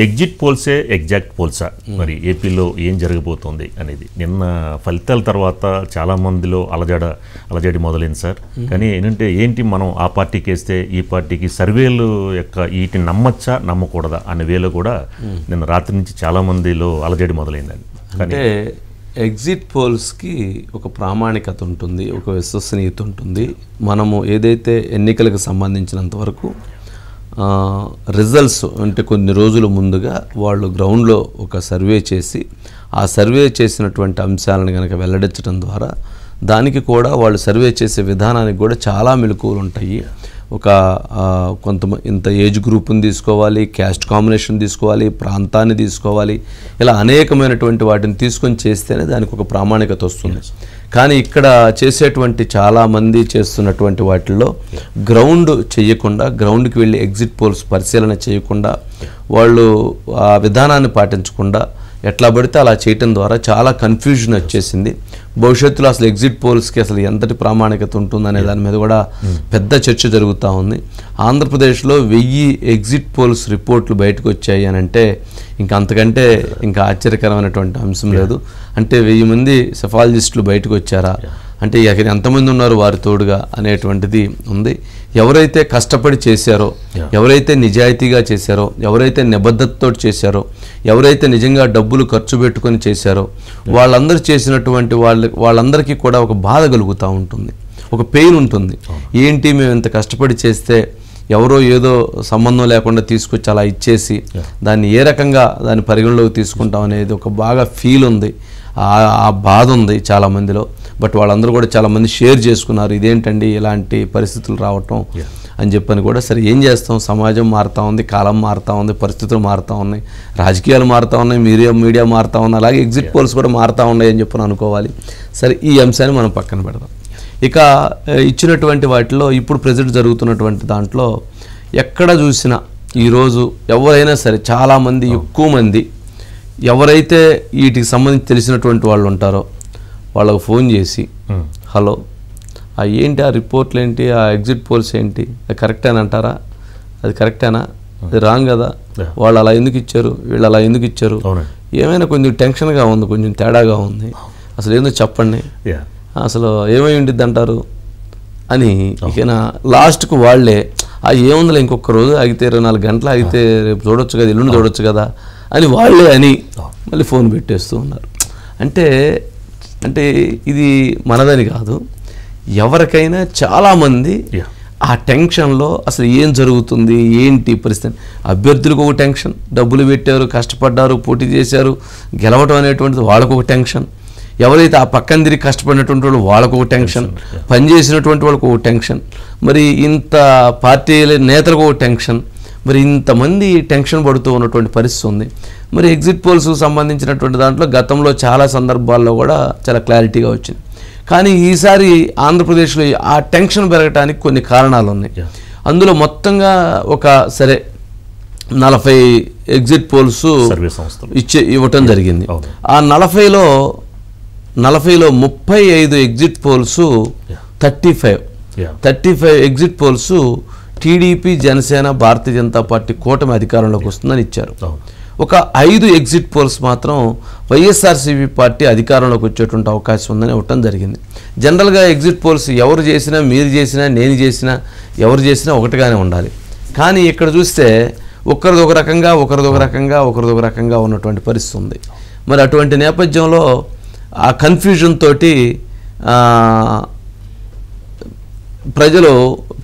Exit పోల్సే exact పోల్సా. మరి ఏపీలో ఏం జరగబోతోంది అనేది. నిన్న ఫలితాల తర్వాత చాలా మందిలో అలజడ అలజడి మొదలైంది సార్. కానీ ఏంటంటే ఏంటి మనం ఆ పార్టీకి వేస్తే ఈ పార్టీకి సర్వేలు యొక్క వీటిని నమ్మచ్చా నమ్మకూడదా అనే వేలో కూడా నిన్న రాత్రి నుంచి చాలా మందిలో అలజడి మొదలైందండి. అంటే ఎగ్జిట్ పోల్స్కి ఒక ప్రామాణికత ఉంటుంది ఒక విశ్వసనీయత ఉంటుంది. మనము ఏదైతే ఎన్నికలకు సంబంధించినంత వరకు రిజల్ట్స్ అంటే కొన్ని రోజుల ముందుగా వాళ్ళు గ్రౌండ్లో ఒక సర్వే చేసి ఆ సర్వే చేసినటువంటి అంశాలను కనుక వెల్లడించడం ద్వారా దానికి కూడా వాళ్ళు సర్వే చేసే విధానానికి కూడా చాలా మెలకువలు ఉంటాయి. ఒక కొంత ఇంత ఏజ్ గ్రూప్ని తీసుకోవాలి క్యాస్ట్ కాంబినేషన్ తీసుకోవాలి ప్రాంతాన్ని తీసుకోవాలి ఇలా అనేకమైనటువంటి వాటిని తీసుకొని చేస్తేనే దానికి ఒక ప్రామాణికత వస్తుంది. కానీ ఇక్కడ చేసేటువంటి చాలామంది చేస్తున్నటువంటి వాటిల్లో గ్రౌండ్ చేయకుండా గ్రౌండ్కి వెళ్ళి ఎగ్జిట్ పోల్స్ పరిశీలన చేయకుండా వాళ్ళు ఆ విధానాన్ని పాటించకుండా ఎట్లా పడితే అలా చేయటం ద్వారా చాలా కన్ఫ్యూజన్ వచ్చేసింది. భవిష్యత్తులో అసలు ఎగ్జిట్ పోల్స్కి అసలు ఎంతటి ప్రామాణికత ఉంటుందనే దాని మీద కూడా పెద్ద చర్చ జరుగుతూ ఉంది. ఆంధ్రప్రదేశ్లో వెయ్యి ఎగ్జిట్ పోల్స్ రిపోర్ట్లు బయటకు వచ్చాయి అని అంటే ఇంకా అంతకంటే ఇంకా ఆశ్చర్యకరమైనటువంటి అంశం లేదు. అంటే వెయ్యి మంది సెఫాలజిస్టులు బయటకు వచ్చారా? అంటే అక్కడ ఎంతమంది ఉన్నారు వారి తోడుగా అనేటువంటిది ఉంది. ఎవరైతే కష్టపడి చేశారో ఎవరైతే నిజాయితీగా చేశారో ఎవరైతే నిబద్ధతతో చేశారో ఎవరైతే నిజంగా డబ్బులు ఖర్చు పెట్టుకొని చేశారో వాళ్ళందరూ చేసినటువంటి వాళ్ళ వాళ్ళందరికీ కూడా ఒక బాధ కలుగుతూ ఉంటుంది. ఒక పెయిన్ ఉంటుంది. ఏంటి మేము ఇంత కష్టపడి చేస్తే ఎవరో ఏదో సంబంధం లేకుండా తీసుకొచ్చి అలా ఇచ్చేసి దాన్ని ఏ రకంగా దాన్ని పరిగణలోకి తీసుకుంటాం అనేది ఒక బాగా ఫీల్ ఉంది. ఆ- ఆ బాధ ఉంది చాలా మందిలో బట్ వాళ్ళందరూ కూడా చాలా మంది షేర్ చేసుకున్నారు ఇదేంటండి ఇలాంటి పరిస్థితులు రావటం? అని చెప్పని కూడా సరే ఏం చేస్తాం? సమాజం మారుతా ఉంది కాలం మారుతా ఉంది పరిస్థితులు మారుతా ఉన్నాయి రాజకీయాలు మారుతా ఉన్నాయి మీడియా మీడియా మారుతా ఉంది అలాగే ఎగ్జిట్ పోల్స్ కూడా మారుతా ఉన్నాయి అని చెప్పని అనుకోవాలి. సరే ఈ అంశాన్ని మనం పక్కన పెడదాం. ఇక ఇచ్చినటువంటి వాటిలో ఇప్పుడు ప్రజెంట్ జరుగుతున్నటువంటి దాంట్లో ఎక్కడ చూసినా ఈరోజు ఎవరైనా సరే చాలామంది ఎక్కువ మంది ఎవరైతే వీటికి సంబంధించి తెలిసినటువంటి వాళ్ళు ఉంటారో వాళ్ళకు ఫోన్ చేసి హలో ఆ ఏంటి ఆ రిపోర్ట్లు ఏంటి? ఆ ఎగ్జిట్ పోల్స్ ఏంటి? అది కరెక్టేనా అంటారా? అది కరెక్టేనా అది రాంగ్ కదా? వాళ్ళు అలా ఎందుకు ఇచ్చారు? వీళ్ళు అలా ఎందుకు ఇచ్చారు? ఏమైనా కొంచెం టెన్షన్గా ఉంది కొంచెం తేడాగా ఉంది. అసలు ఏందో చెప్పండి. అసలు ఏమై ఉండిద్ది అంటారు? అని ఇక లాస్ట్కు వాళ్ళే ఆ ఏముందిలే ఇంకొక రోజు ఆగితే ఇరవై నాలుగు గంటలు ఆగితే రేపు చూడొచ్చు కదా ఎల్లుండి చూడొచ్చు కదా? అని వాళ్ళే అని మళ్ళీ ఫోన్ పెట్టేస్తూ ఉన్నారు. అంటే అంటే ఇది మనదని కాదు. ఎవరికైనా చాలామంది. ఆ టెన్షన్లో అసలు ఏం జరుగుతుంది ఏంటి పరిస్థితి? అభ్యర్థులకు ఒక టెన్షన్ డబ్బులు పెట్టారు కష్టపడ్డారు పోటీ చేశారు గెలవటం అనేటువంటిది వాళ్ళకు ఒక టెన్షన్. ఎవరైతే ఆ పక్కన తిరిగి కష్టపడినటువంటి వాళ్ళు వాళ్ళకు ఒక టెన్షన్. పనిచేసినటువంటి వాళ్ళకు ఒక టెన్షన్. మరి ఇంత పార్టీల నేతలకు ఒక టెన్షన్. మరి ఇంతమంది టెన్షన్ పడుతూ ఉన్నటువంటి పరిస్థితి ఉంది. మరి ఎగ్జిట్ పోల్స్ సంబంధించినటువంటి దాంట్లో గతంలో చాలా సందర్భాల్లో కూడా చాలా క్లారిటీగా వచ్చింది. కానీ ఈసారి ఆంధ్రప్రదేశ్లో ఆ టెన్షన్ పెరగడానికి కొన్ని కారణాలు ఉన్నాయి. అందులో మొత్తంగా ఒక సరే నలభై ఎగ్జిట్ పోల్స్ ఇచ్చే ఇవ్వటం జరిగింది. ఆ నలభైలో నలభైలో ముప్పై ఐదు exit polls thirty five. Thirty five exit polls TDP Janasena Bharatiya Janata party కూటమి అధికారంలోకి వస్తుందని ఇచ్చారు. ఒక ఐదు ఎగ్జిట్ పోల్స్ మాత్రం వైఎస్ఆర్సీపీ పార్టీ అధికారంలోకి వచ్చేటువంటి అవకాశం ఉందని ఇవ్వటం జరిగింది. జనరల్గా ఎగ్జిట్ పోల్స్ ఎవరు చేసినా మీరు చేసినా నేను చేసినా ఎవరు చేసినా ఒకటిగానే ఉండాలి. కానీ ఇక్కడ చూస్తే ఒకరిది ఒక రకంగా ఒకరిది ఒక రకంగా ఒకరిది ఒక రకంగా ఉన్నటువంటి పరిస్థితి ఉంది. మరి అటువంటి నేపథ్యంలో ఆ కన్ఫ్యూజన్ తోటి ప్రజలు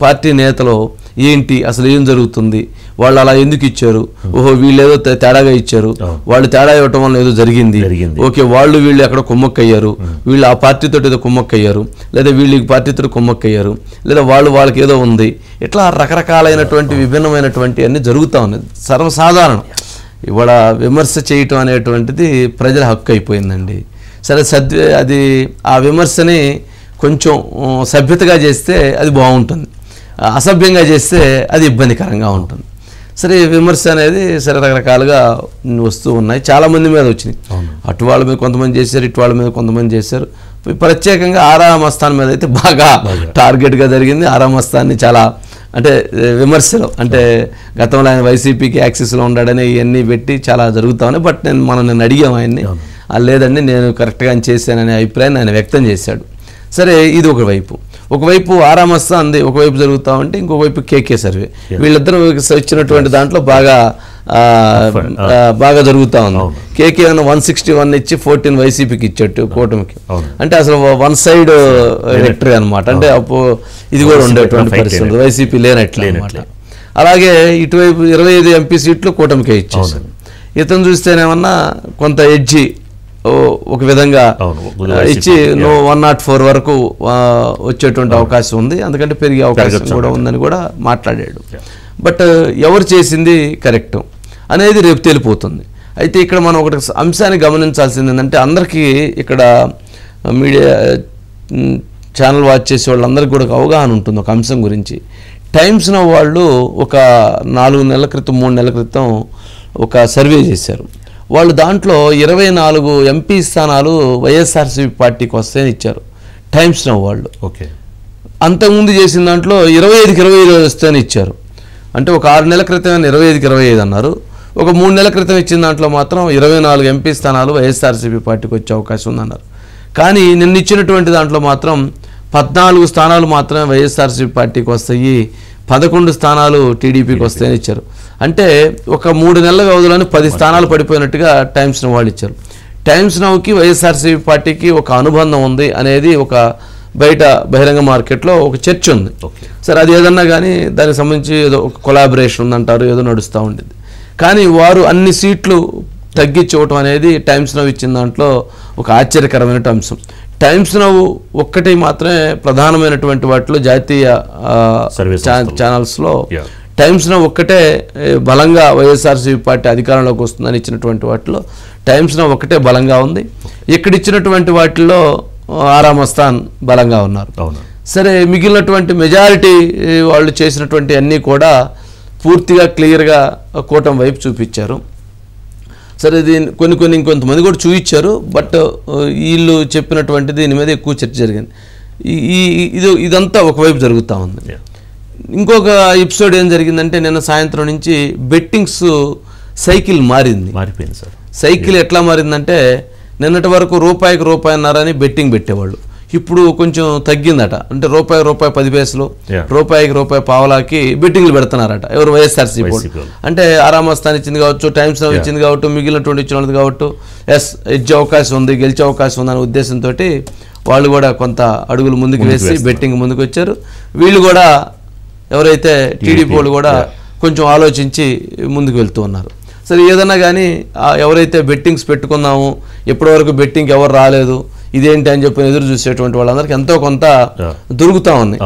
పార్టీ నేతలు ఏంటి? అసలు ఏం జరుగుతుంది? వాళ్ళు అలా ఎందుకు ఇచ్చారు? ఓహో వీళ్ళు ఏదో తేడాగా ఇచ్చారు. వాళ్ళు తేడా ఇవ్వటం వల్ల ఏదో జరిగింది. ఓకే వాళ్ళు వీళ్ళు ఎక్కడ కుమ్మక్కయ్యారు. వీళ్ళు ఆ పార్టీతో ఏదో కుమ్మక్కయ్యారు. లేదా వీళ్ళు ఈ పార్టీతో కుమ్మక్కయ్యారు. లేదా వాళ్ళు వాళ్ళకి ఏదో ఉంది. ఇట్లా రకరకాలైనటువంటి విభిన్నమైనటువంటి అన్ని జరుగుతూ ఉన్నాయి. సర్వసాధారణం. ఇవాళ విమర్శ చేయటం అనేటువంటిది ప్రజల హక్కు అయిపోయిందండి. సరే సద్వి అది ఆ విమర్శని కొంచెం సభ్యతగా చేస్తే అది బాగుంటుంది. అసభ్యంగా చేస్తే అది ఇబ్బందికరంగా ఉంటుంది. సరే విమర్శ అనేది సరే రకరకాలుగా వస్తూ ఉన్నాయి. చాలా మంది మీద వచ్చినాయి అటు వాళ్ళ మీద కొంతమంది చేశారు ఇటు వాళ్ళ మీద కొంతమంది చేశారు. ప్రత్యేకంగా ఆరా మస్తాన్ మీద అయితే బాగా టార్గెట్గా జరిగింది. ఆరా మస్తాన్ని చాలా అంటే విమర్శలు అంటే గతంలో ఆయన వైసీపీకి యాక్సిస్లో ఉన్నాడని ఇవన్నీ పెట్టి చాలా జరుగుతా ఉన్నాయి. బట్ నేను మనం నేను అడిగాం ఆయన్ని. "ఆ, లేదండి నేను కరెక్ట్గా చేశాననే అభిప్రాయాన్ని ఆయన వ్యక్తం చేశాడు. సరే ఇది ఒక వైపు. ఒకవైపు ఆరామస్తా అంది ఒకవైపు జరుగుతా ఉంటే ఇంకొక వైపు కేకే సర్వే. వీళ్ళిద్దరూ ఇచ్చినటువంటి దాంట్లో బాగా బాగా జరుగుతా ఉంది. కేకే వన్ సిక్స్టీ వన్ ఇచ్చి ఫోర్టీన్ వైసీపీకి ఇచ్చేట్టు కూటమికి. అంటే అసలు వన్ సైడ్ విక్టరీ అనమాట అంటే అప్పుడు ఇది కూడా ఉండేటువంటి పరిస్థితి. వైసీపీ లేనట్లే అనమాట అలాగే ఇటువైపు ఇరవై ఐదు ఎంపీ సీట్లు కూటమికే ఇచ్చేసారు ఇతను చూస్తేనేమన్నా కొంత ఎడ్జి ఒక విధంగా ఇచ్చి నువ్వు వన్ నాట్ ఫోర్ వరకు వచ్చేటువంటి అవకాశం ఉంది. అందుకంటే పెరిగే అవకాశం కూడా ఉందని కూడా మాట్లాడాడు. బట్ ఎవరు చేసింది కరెక్ట్? అనేది రేపు తేలిపోతుంది. అయితే ఇక్కడ మనం ఒకటి అంశాన్ని గమనించాల్సింది ఏంటంటే అందరికీ ఇక్కడ మీడియా ఛానల్ వాచ్ చేసే వాళ్ళందరికీ కూడా ఒక అవగాహన ఉంటుంది ఒక అంశం గురించి. టైమ్స్ నో వాళ్ళు ఒక నాలుగు నెలల క్రితం మూడు నెలల క్రితం ఒక సర్వే చేశారు. వాళ్ళు దాంట్లో ఇరవై నాలుగు ఎంపీ స్థానాలు వైఎస్ఆర్సీపీ పార్టీకి వస్తాయని ఇచ్చారు. టైమ్స్ నో వాళ్ళు. ఓకే. అంతకుముందు చేసిన దాంట్లో ఇరవై ఐదుకి ఇరవై ఐదు వస్తాయని ఇచ్చారు. అంటే ఒక ఆరు నెలల క్రితం ఇరవై ఐదుకి ఇరవై ఐదు అన్నారు. ఒక మూడు నెలల క్రితం ఇచ్చిన దాంట్లో మాత్రం ఇరవై నాలుగు ఎంపీ స్థానాలు వైఎస్ఆర్సీపీ పార్టీకి వచ్చే అవకాశం ఉందన్నారు. కానీ నిన్న ఇచ్చినటువంటి దాంట్లో మాత్రం పద్నాలుగు స్థానాలు మాత్రమే వైఎస్ఆర్సీపీ పార్టీకి వస్తాయి. పదకొండు స్థానాలు టీడీపీకి వస్తాయని ఇచ్చారు. అంటే ఒక మూడు నెలల వ్యవధిలోనే పది స్థానాలు పడిపోయినట్టుగా టైమ్స్ నౌ వాళ్ళు ఇచ్చారు. టైమ్స్ నౌకి వైఎస్ఆర్సీపీ పార్టీకి ఒక అనుబంధం ఉంది అనేది ఒక బయట బహిరంగ మార్కెట్లో ఒక చర్చ ఉంది. సరే అది ఏదన్నా కానీ దానికి సంబంధించి ఏదో ఒక కొలాబరేషన్ ఉందంటారు ఏదో నడుస్తూ ఉండేది కానీ వారు అన్ని సీట్లు తగ్గించి ఇవ్వటం అనేది టైమ్స్ నవ్ ఇచ్చిన దాంట్లో ఒక ఆశ్చర్యకరమైన అంశం. టైమ్స్ నవ్ ఒక్కటి మాత్రమే ప్రధానమైనటువంటి వాటిలో జాతీయ. ఛానల్స్లో. టైమ్స్ నవ్ ఒక్కటే బలంగా వైఎస్ఆర్సీపీ పార్టీ అధికారంలోకి వస్తుందని ఇచ్చినటువంటి వాటిలో టైమ్స్ నవ్ ఒక్కటే బలంగా ఉంది. ఇక్కడ ఇచ్చినటువంటి వాటిల్లో ఆరామస్థాన్ బలంగా ఉన్నారు. సరే మిగిలినటువంటి మెజారిటీ వాళ్ళు చేసినటువంటి అన్నీ కూడా పూర్తిగా క్లియర్గా కూటమి వైపు చూపించారు. సరే దీని కొన్ని కొన్ని ఇంకొంతమంది కూడా చూపించారు బట్ వీళ్ళు చెప్పినటువంటి దీని మీద ఎక్కువ చర్చ జరిగింది. ఈ- ఈ ఇది ఇదంతా ఒకవైపు జరుగుతూ ఉంది. ఇంకొక ఎపిసోడ్ ఏం జరిగిందంటే నిన్న సాయంత్రం నుంచి బెట్టింగ్స్ సైకిల్ మారింది. మారిపోయింది సార్. సైకిల్ ఎట్లా మారిందంటే నిన్నటి వరకు రూపాయికి రూపాయిన్నరని బెట్టింగ్ పెట్టేవాళ్ళు. ఇప్పుడు కొంచెం తగ్గిందట. అంటే రూపాయి రూపాయి పది పైసలు. రూపాయికి రూపాయి పావలాకి బెట్టింగ్లు పెడుతున్నారట. ఎవరు వైఎస్ఆర్సీ వైసీపీ వాళ్ళు. అంటే ఆరామస్థాన్ ఇచ్చింది కావచ్చు టైమ్స్ ఇచ్చింది కాబట్టి మిగిలినటువంటి ఇచ్చిన కాబట్టి ఎస్ ఇచ్చే అవకాశం ఉంది గెలిచే అవకాశం ఉందనే ఉద్దేశంతో వాళ్ళు కూడా కొంత అడుగులు ముందుకు వేసి బెట్టింగ్ ముందుకు వచ్చారు. వీళ్ళు కూడా ఎవరైతే టీడీపీ వాళ్ళు కూడా కొంచెం ఆలోచించి ముందుకు వెళ్తూ ఉన్నారు. సరే ఏదన్నా కానీ ఎవరైతే బెట్టింగ్స్ పెట్టుకున్నాము ఎప్పటివరకు బెట్టింగ్ ఎవరు రాలేదు ఇదేంటి అని చెప్పి ఎదురు చూసేటువంటి వాళ్ళందరికీ ఎంతో కొంత. దొరుకుతా ఉంది.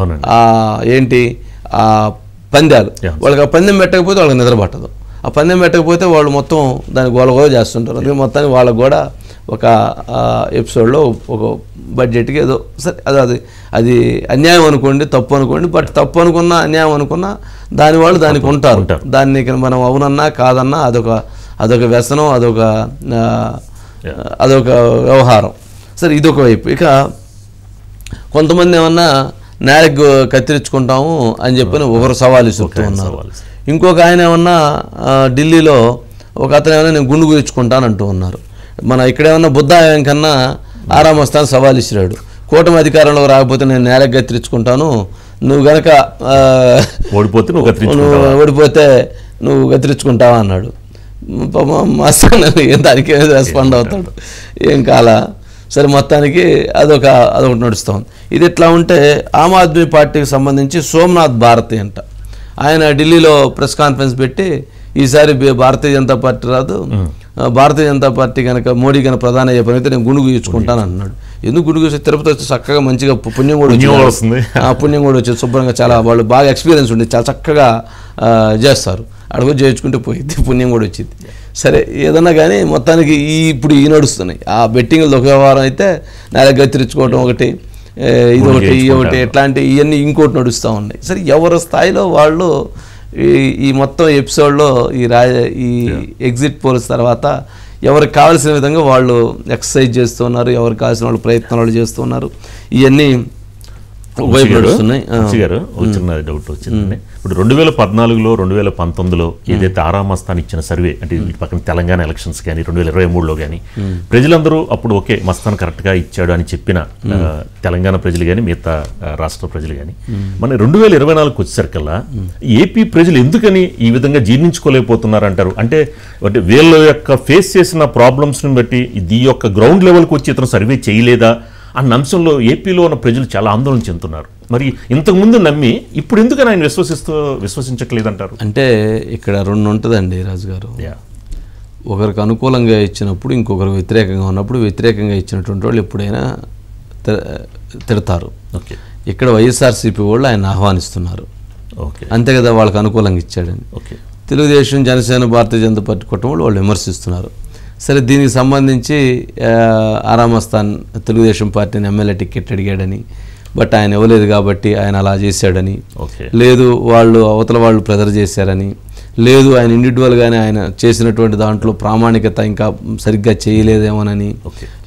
ఏంటి? ఆ పందాలు. వాళ్ళకి ఆ పందెం పెట్టకపోతే వాళ్ళకి నిద్ర పట్టదు. ఆ పందెం పెట్టకపోతే వాళ్ళు మొత్తం దాన్ని గోలగోల చేస్తుంటారు. అందుకే మొత్తానికి వాళ్ళకు కూడా ఒక ఎపిసోడ్లో ఒక బడ్జెట్కి ఏదో సరే అది అది అది అన్యాయం అనుకోండి తప్పు అనుకోండి బట్ తప్పు అనుకున్నా అన్యాయం అనుకున్నా దాని వాళ్ళు దానికి ఉంటారు. దాన్ని మనం అవునన్నా కాదన్నా అదొక అదొక వ్యసనం అదొక అదొక వ్యవహారం. సరే ఇదొక వైపు. ఇక కొంతమంది ఏమన్నా నేలకు కత్తిరించుకుంటాము అని చెప్పి ఒకరు సవాలు ఇస్తూ ఉన్నారు. ఇంకొక ఆయన ఏమన్నా ఢిల్లీలో ఒక అతను ఏమన్నా నేను గుండు గుయించుకుంటాను అంటూ ఉన్నారు. మన ఇక్కడ ఏమన్నా బుద్ధ కన్నా ఆరామస్థాన్ సవాల్ ఇచ్చినాడు కూటమి అధికారంలో రాకపోతే నేను నేలకు కత్తిరించుకుంటాను. నువ్వు గనక ఓడిపోతే నువ్వు కత్తిరించుకుంటావా? ఓడిపోతే నువ్వు గతిరించుకుంటావా అన్నాడు. ఏం దానికి రెస్పాండ్ అవుతాడు. ఏం కాలా? సరే మొత్తానికి అదొక అదొకటి నడుస్తుంది. ఇది ఎట్లా ఉంటే ఆమ్ ఆద్మీ పార్టీకి సంబంధించి సోమనాథ్ భారతి అంట. ఆయన ఢిల్లీలో ప్రెస్ కాన్ఫరెన్స్ పెట్టి ఈసారి భారతీయ జనతా పార్టీ రాదు. భారతీయ జనతా పార్టీ కనుక మోడీ కనుక ప్రధాని అయ్యే పని అయితే నేను గుండు గీయించుకుంటాను అన్నాడు. ఎందుకు గుండు గీసి తిరుపతి వస్తే చక్కగా మంచిగా పుణ్యం కూడా వచ్చింది. వస్తుంది. ఆ పుణ్యం కూడా వచ్చేది. శుభ్రంగా చాలా వాళ్ళు బాగా ఎక్స్పీరియన్స్ ఉండి చాలా చక్కగా చేస్తారు. అడుగు చేయించుకుంటే పోయింది. పుణ్యం కూడా వచ్చింది. సరే ఏదన్నా కానీ మొత్తానికి ఈ ఇప్పుడు ఈ నడుస్తున్నాయి. ఆ బెట్టింగ్లు ఒక వ్యవహారం అయితే నేల గతిరించుకోవడం ఒకటి ఇది ఒకటి ఎట్లాంటి ఇవన్నీ ఇంకోటి నడుస్తూ ఉన్నాయి. సరే ఎవరి స్థాయిలో వాళ్ళు ఈ ఈ మొత్తం ఎపిసోడ్లో ఈ రా ఈ ఎగ్జిట్ పోల్స్ తర్వాత ఎవరికి కావాల్సిన విధంగా వాళ్ళు ఎక్సర్సైజ్ చేస్తున్నారు ఎవరికి కావాల్సిన వాళ్ళు ప్రయత్నాలు చేస్తున్నారు ఇవన్నీ ఒకవైపు నడుస్తున్నాయి ఆ. వంశీ గారు చిన్న డౌట్ వచ్చిందండి ఇప్పుడు రెండు వేల పద్నాలుగులో రెండు వేల పంతొమ్మిదిలో ఏదైతే ఆరామస్థాన్ ఇచ్చిన సర్వే అంటే పక్కన తెలంగాణ ఎలక్షన్స్ కానీ రెండు వేల ఇరవై మూడులో కానీ ప్రజలందరూ అప్పుడు ఓకే మస్తాన్ కరెక్ట్గా ఇచ్చాడు అని చెప్పిన తెలంగాణ ప్రజలు కానీ మిగతా రాష్ట్ర ప్రజలు కానీ మన రెండు వేల ఇరవై నాలుగుకి వచ్చేసరికల్లా ఏపీ ప్రజలు ఎందుకని ఈ విధంగా జీర్ణించుకోలేకపోతున్నారు అంటారు అంటే అంటే వీళ్ళ యొక్క ఫేస్ చేసిన ప్రాబ్లమ్స్ని బట్టి ఈ యొక్క గ్రౌండ్ లెవెల్కి వచ్చి ఇతను సర్వే చేయలేదా? అన్న అంశంలో ఏపీలో ఉన్న ప్రజలు చాలా ఆందోళన చెందుతున్నారు. మరి ఇంతకుముందు నమ్మి ఇప్పుడు ఎందుకని ఆయన విశ్వసిస్తూ విశ్వసించట్లేదంటారు? అంటే ఇక్కడ రెండు ఉంటుందండి రాజు గారు యా ఒకరికి అనుకూలంగా ఇచ్చినప్పుడు ఇంకొకరు వ్యతిరేకంగా ఉన్నప్పుడు వ్యతిరేకంగా ఇచ్చినటువంటి వాళ్ళు ఎప్పుడైనా తిడతారు. ఓకే ఇక్కడ వైఎస్ఆర్సీపీ వాళ్ళు ఆయన ఆహ్వానిస్తున్నారు. ఓకే అంతే కదా వాళ్ళకి అనుకూలంగా ఇచ్చాడని. ఓకే తెలుగుదేశం జనసేన భారతీయ జనతా పార్టీ కుటుంబాలు వాళ్ళు విమర్శిస్తున్నారు. సరే దీనికి సంబంధించి ఆరామస్థాన్ తెలుగుదేశం పార్టీని ఎమ్మెల్యే టికెట్ అడిగాడని బట్ ఆయన ఇవ్వలేదు కాబట్టి ఆయన అలా చేశాడని. లేదు వాళ్ళు అవతల వాళ్ళు ప్రెజర్ చేశారని. లేదు ఆయన ఇండివిజువల్గానే ఆయన చేసినటువంటి దాంట్లో ప్రామాణికత ఇంకా సరిగ్గా చేయలేదేమోనని.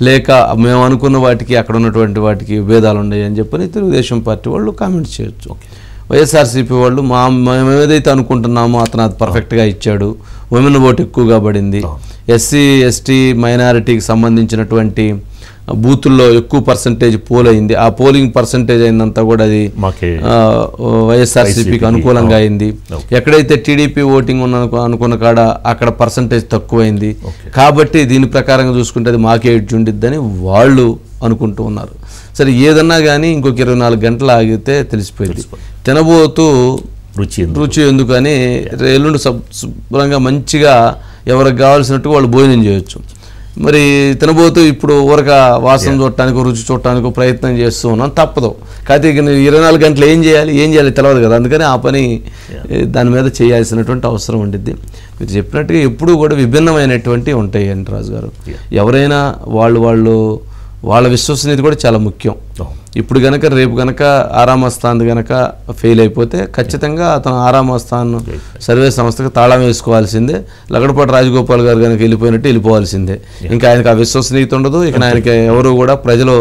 లేక మేము అనుకున్న వాటికి అక్కడ ఉన్నటువంటి వాటికి విభేదాలు ఉన్నాయి అని చెప్పని తెలుగుదేశం పార్టీ వాళ్ళు కామెంట్ చేయొచ్చు. వైఎస్ఆర్సీపీ వాళ్ళు మా మేము ఏదైతే అనుకుంటున్నామో అతను అది పర్ఫెక్ట్గా ఇచ్చాడు. ఉమెన్ ఓటు ఎక్కువగా పడింది. ఎస్సీ ఎస్టీ మైనారిటీకి సంబంధించినటువంటి బూతుల్లో ఎక్కువ పర్సంటేజ్ పోల్ అయింది. ఆ పోలింగ్ పర్సంటేజ్ అయిందంతా కూడా అది వైఎస్ఆర్సీపీకి అనుకూలంగా అయింది. ఎక్కడైతే టీడీపీ ఓటింగ్ ఉన్న అనుకున్న కాడ అక్కడ పర్సంటేజ్ తక్కువైంది. కాబట్టి దీని ప్రకారంగా చూసుకుంటే అది మాకే ఎడ్జ్ ఉండిద్దని వాళ్ళు అనుకుంటూ ఉన్నారు. సరే ఏదన్నా కానీ ఇంకొక ఇరవై నాలుగు గంటలు ఆగితే తెలిసిపోయింది. తినబోతూ రుచి? రుచి ఎందుకని ఎల్లుండి శుభ్- శుభ్రంగా మంచిగా ఎవరికి కావాల్సినట్టు వాళ్ళు భోజనం చేయొచ్చు. మరి తినబోతూ ఇప్పుడు ఊరక వాసన చూడటానికి రుచి చూడటానికి ప్రయత్నం చేస్తూ ఉన్నాం. తప్పదు. కాకపోతే ఇరవై నాలుగు గంటలు ఏం చేయాలి ఏం చేయాలి తెలియదు కదా. అందుకని ఆ పని దాని మీద చేయాల్సినటువంటి అవసరం ఉండిద్ది. మీరు చెప్పినట్టుగా ఎప్పుడూ కూడా విభిన్నమైనటువంటివి ఉంటాయి అండి రాజు గారు ఎవరైనా వాళ్ళు వాళ్ళు వాళ్ళ విశ్వసనీయత కూడా చాలా ముఖ్యం. ఇప్పుడు గనక రేపు గనక ఆరామస్థాన్ గనక ఫెయిల్ అయిపోతే ఖచ్చితంగా అతను ఆరామస్థాన్ సర్వే సంస్థకు తాళం వేసుకోవాల్సిందే. లగడపాటి రాజగోపాల్ గారు కనుక వెళ్ళిపోయినట్టు వెళ్ళిపోవాల్సిందే. ఇంకా ఆయనకు ఆ విశ్వసనీయత ఉండదు ఇక ఆయనకి ఎవరు కూడా ప్రజలు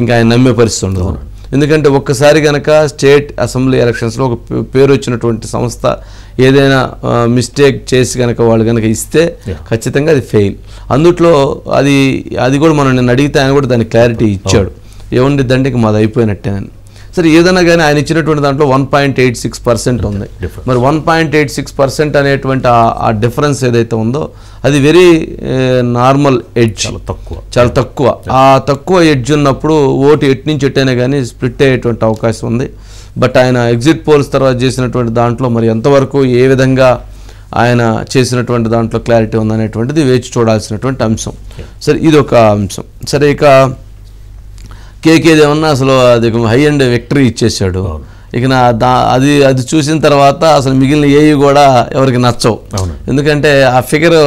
ఇంకా ఆయన నమ్మే పరిస్థితి ఉండదు. ఎందుకంటే ఒక్కసారి గనక స్టేట్ అసెంబ్లీ ఎలక్షన్స్లో ఒక పేరు వచ్చినటువంటి సంస్థ ఏదైనా మిస్టేక్ చేసి కనుక వాళ్ళు కనుక ఇస్తే ఖచ్చితంగా అది ఫెయిల్ అందుట్లో అది అది కూడా మనం నిన్న అడిగితే ఆయన కూడా దానికి క్లారిటీ ఇచ్చాడు. ఏముంది దండకి? మాది అయిపోయినట్టేనని సరే ఏదైనా కానీ ఆయన ఇచ్చినటువంటి దాంట్లో one point eight six percent ఉంది. మరి one point eight six percent అనేటువంటి ఆ- ఆ డిఫరెన్స్ ఏదైతే ఉందో అది వెరీ నార్మల్ ఎడ్జ్ చాలా తక్కువ. చాలా తక్కువ. ఆ తక్కువ ఎడ్జ్ ఉన్నప్పుడు ఓటు ఎటు నుంచి ఎట్టైనా కానీ స్ప్లిట్ అయ్యేటువంటి అవకాశం ఉంది. బట్ ఆయన ఎగ్జిట్ పోల్స్ తర్వాత చేసినటువంటి దాంట్లో మరి ఎంతవరకు ఏ విధంగా ఆయన చేసినటువంటి దాంట్లో క్లారిటీ ఉందనేటువంటిది వేచి చూడాల్సినటువంటి అంశం. సరే ఇది ఒక అంశం. సరే ఇక కేకేది ఏమన్నా అసలు అది హై అండ్ విక్టరీ ఇచ్చేసాడు ఇక నా దా అది అది చూసిన తర్వాత అసలు మిగిలిన ఏవి కూడా ఎవరికి నచ్చవు. ఎందుకంటే ఆ ఫిగర్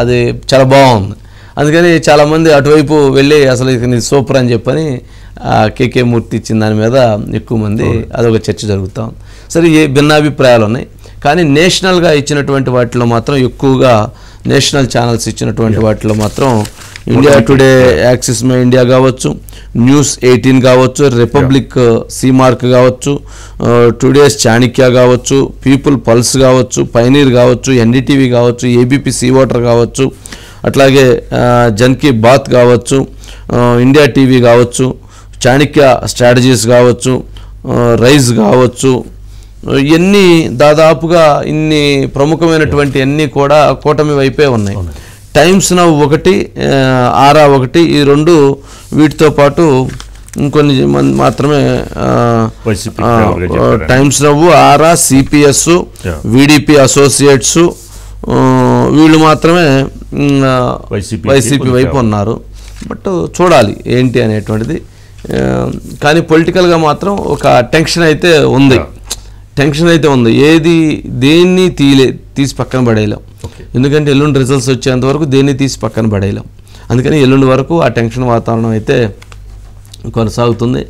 అది చాలా బాగుంది. అందుకని చాలామంది అటువైపు వెళ్ళి అసలు ఇక నీ సూపర్ అని చెప్పని ఆ కేకే మూర్తి ఇచ్చిన దాని మీద ఎక్కువ మంది అదొక చర్చ జరుగుతూ ఉంది. సరే ఏ భిన్నాభిప్రాయాలు ఉన్నాయి? కానీ నేషనల్గా ఇచ్చినటువంటి వాటిలో మాత్రం ఎక్కువగా నేషనల్ ఛానల్స్ ఇచ్చినటువంటి వాటిలో మాత్రం India Today Axis My India కావచ్చు న్యూస్ ఎయిటీన్ కావచ్చు రిపబ్లిక్ సి మార్క్ కావచ్చు ఆ, టుడేస్ చాణిక్య కావచ్చు పీపుల్ పల్స్ కావచ్చు పైనీర్ కావచ్చు ఎన్డీటీవీ కావచ్చు ఏబీపీ సీ వాటర్ కావచ్చు అట్లాగే ఆ, జన్కీ బాత్ కావచ్చు ఇండియా టీవీ కావచ్చు చాణిక్య స్ట్రాటజీస్ కావచ్చు రైజ్ కావచ్చు ఇవన్నీ దాదాపుగా ఇన్ని ప్రముఖమైనటువంటి అన్నీ కూడా కూటమి వైపే ఉన్నాయి. టైమ్స్ నవ్ ఒకటి ఆరా ఒకటి ఈ రెండు వీటితో పాటు ఇంకొన్ని మంది మాత్రమే. టైమ్స్ నవ్వు ఆరా సిపిఎస్. విడిపి అసోసియేట్స్ వీళ్ళు మాత్రమే వైసీపీ వైపు ఉన్నారు. బట్ చూడాలి ఏంటి అనేటువంటిది. కానీ పొలిటికల్గా మాత్రం ఒక టెన్షన్ అయితే ఉంది. టెన్షన్ అయితే ఉంది. ఏది దేన్ని తీయలే తీసి పక్కన పడేయలేం. ఎందుకంటే ఎల్లుండి రిజల్ట్స్ వచ్చేంత వరకు దేన్ని తీసి పక్కన పడేయలేం. అందుకని ఎల్లుండి వరకు ఆ టెన్షన్ వాతావరణం అయితే కొనసాగుతుంది.